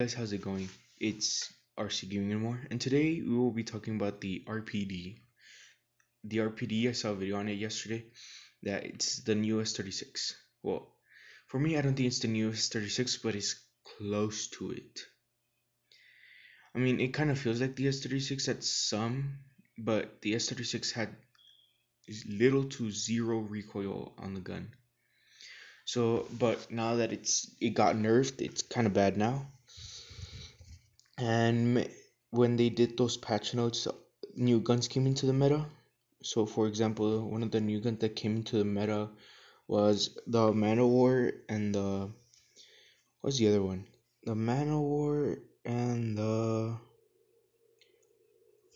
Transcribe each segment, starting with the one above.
guys, how's it going? It's RC Gaming and more, and today we will be talking about the RPD. The RPD, I saw a video on it yesterday, that it's the new S36. Well, for me, I don't think it's the new S36, but it's close to it. I mean, it kind of feels like the S36 at some, but the S36 had little to zero recoil on the gun. So, but now that it's it got nerfed, it's kind of bad now. And when they did those patch notes, new guns came into the meta. So, for example, one of the new guns that came into the meta was the Manowar and the what's the other one? The Manowar and the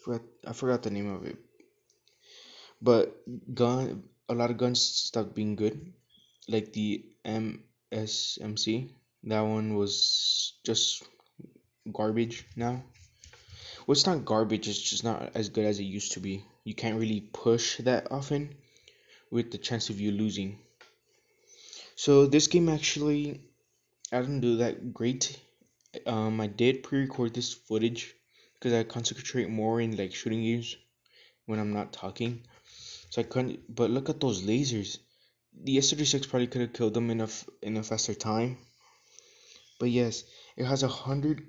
forgot I forgot the name of it. But gun a lot of guns stopped being good, like the MSMC. That one was just garbage now. Well, it's not garbage. It's just not as good as it used to be. You can't really push that often, with the chance of you losing. So this game actually, I didn't do that great. Um, I did pre-record this footage because I concentrate more in like shooting games when I'm not talking. So I couldn't. But look at those lasers. The S36 probably could have killed them in a in a faster time. But yes, it has a hundred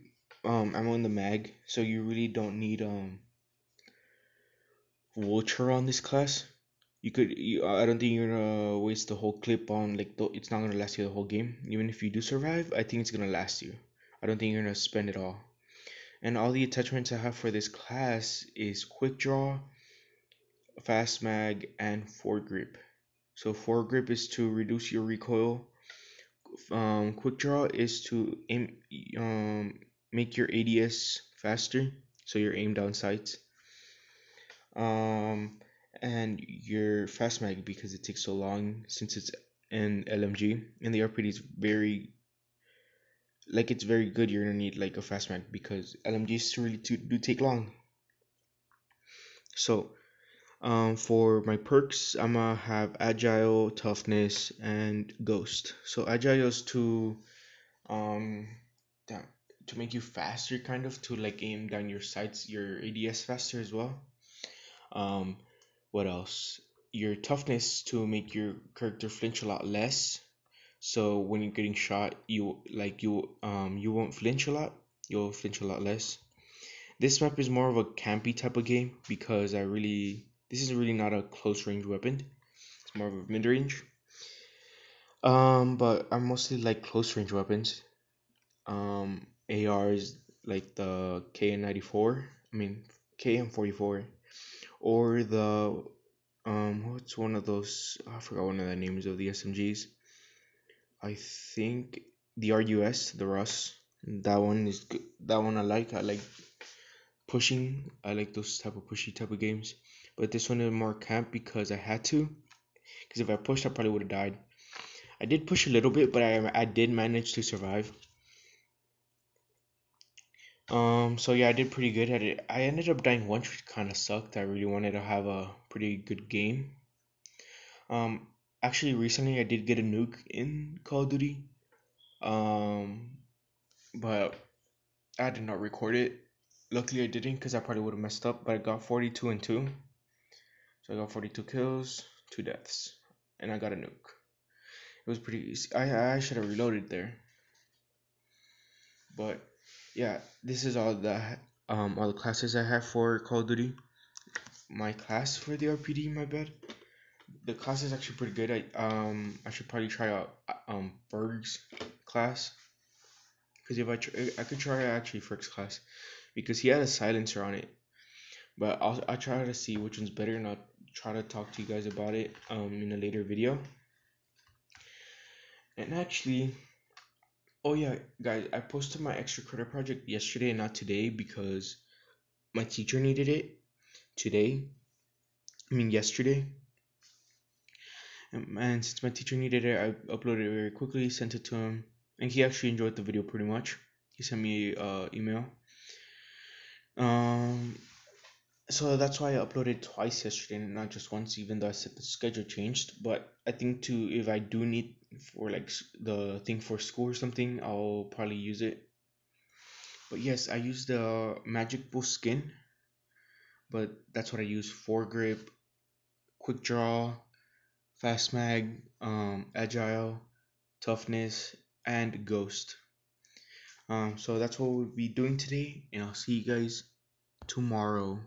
um ammo in the mag, so you really don't need um vulture on this class. You could. You, I don't think you're gonna waste the whole clip on like. The, it's not gonna last you the whole game. Even if you do survive, I think it's gonna last you. I don't think you're gonna spend it all. And all the attachments I have for this class is quick draw, fast mag, and foregrip. So foregrip is to reduce your recoil. Um, quick draw is to aim, um, make your ADS faster, so your aim down sights. Um, and your fast mag because it takes so long since it's an LMG and the RPD is very like it's very good you're gonna need like a fast mag because LMGs really do, do take long. So um, for my perks I'm gonna have agile toughness and ghost. So agile is to um to make you faster kind of to like aim down your sights your ADS faster as well. Um what else? Your toughness to make your character flinch a lot less. So when you're getting shot you like you um you won't flinch a lot you'll flinch a lot less. This map is more of a campy type of game because i really this is really not a close range weapon. It's more of a mid-range um but i mostly like close range weapons. Um ars like the kn94 i mean kn44 or the um what's one of those i forgot one of the names of the smgs I think the RUS, the Russ, that one is good. That one I like. I like pushing. I like those type of pushy type of games. But this one is more camp because I had to. Because if I pushed, I probably would have died. I did push a little bit, but I I did manage to survive. Um. So yeah, I did pretty good at it. I ended up dying once, which kind of sucked. I really wanted to have a pretty good game. Um actually recently I did get a nuke in Call of Duty. Um, but I did not record it. Luckily I didn't because I probably would have messed up. But I got 42 and 2. So I got 42 kills, 2 deaths. And I got a nuke. It was pretty easy. I, I should have reloaded there. But yeah, this is all the um all the classes I have for Call of Duty. My class for the RPD, my bad the class is actually pretty good. I um I should probably try out um Ferg's class because if I tr- I could try actually Ferg's class because he had a silencer on it, but I'll I try to see which one's better and I'll try to talk to you guys about it um in a later video. And actually, oh yeah, guys, I posted my extra credit project yesterday and not today because my teacher needed it today. I mean yesterday and since my teacher needed it, I uploaded it very quickly, sent it to him, and he actually enjoyed the video pretty much. He sent me uh email. Um, so that's why I uploaded twice yesterday and not just once, even though I said the schedule changed. But I think too, if I do need for like the thing for school or something, I'll probably use it. But yes, I use the Magic Boost skin, but that's what I use: foregrip, quick draw, fast mag, um, agile, toughness, and ghost. Um, so that's what we'll be doing today, and I'll see you guys tomorrow.